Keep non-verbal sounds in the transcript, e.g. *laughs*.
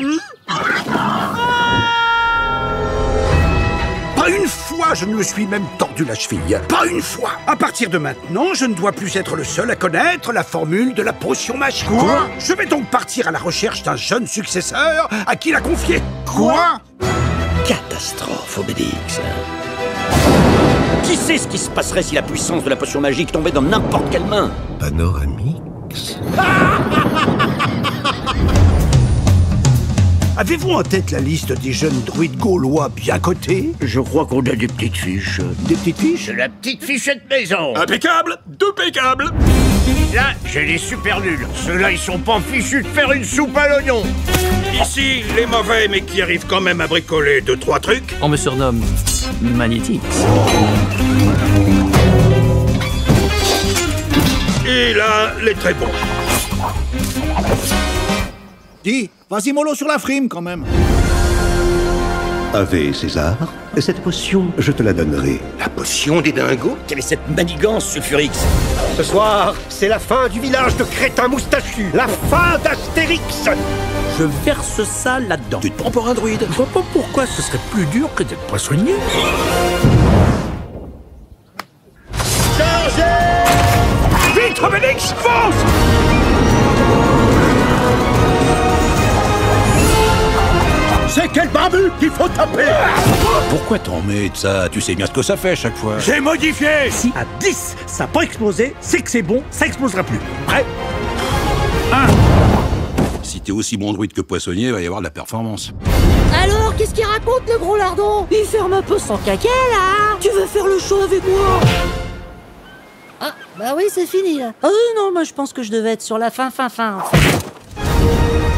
Mmh. Pas une fois je ne me suis même tordu la cheville. Pas une fois À partir de maintenant, je ne dois plus être le seul à connaître la formule de la potion magique. Quoi Je vais donc partir à la recherche d'un jeune successeur à qui la confier. Quoi Catastrophe, Obélix. Qui sait ce qui se passerait si la puissance de la potion magique tombait dans n'importe quelle main? Panoramix *laughs* Avez-vous en tête la liste des jeunes druides gaulois bien cotés? Je crois qu'on a des petites fiches. Des petites fiches? La petite fichette maison. Impeccable Impeccable Là, j'ai les super nuls. Ceux-là, ils sont pas fichus de faire une soupe à l'oignon. Ici, les mauvais, mais qui arrivent quand même à bricoler deux, trois trucs. On me surnomme Magnétix. Et là, les très bons. Dis, vas-y mollo sur la frime quand même. Ave César, cette potion, je te la donnerai. La potion des dingos? Quelle est cette manigance, Sulfurix Ce soir, c'est la fin du village de crétins moustachus, la fin d'Astérix Je verse ça là-dedans. Tu te prends pour un druide Je vois pas pourquoi ce serait plus dur que d'être poissonnier. Vite, Obélix, C'est quel barbu qu'il faut taper Pourquoi t'en mets de ça Tu sais bien ce que ça fait chaque fois. J'ai modifié Si à 10, ça n'a pas explosé, c'est que c'est bon, ça explosera plus. Prêt? Si t'es aussi bon druide que poissonnier, il va y avoir de la performance. Alors, qu'est-ce qu'il raconte le gros lardon? Il ferme un peu son caca là Tu veux faire le show avec moi? Ah, bah oui, c'est fini là. Oh non, moi je pense que je devais être sur la fin, fin, fin. en fait.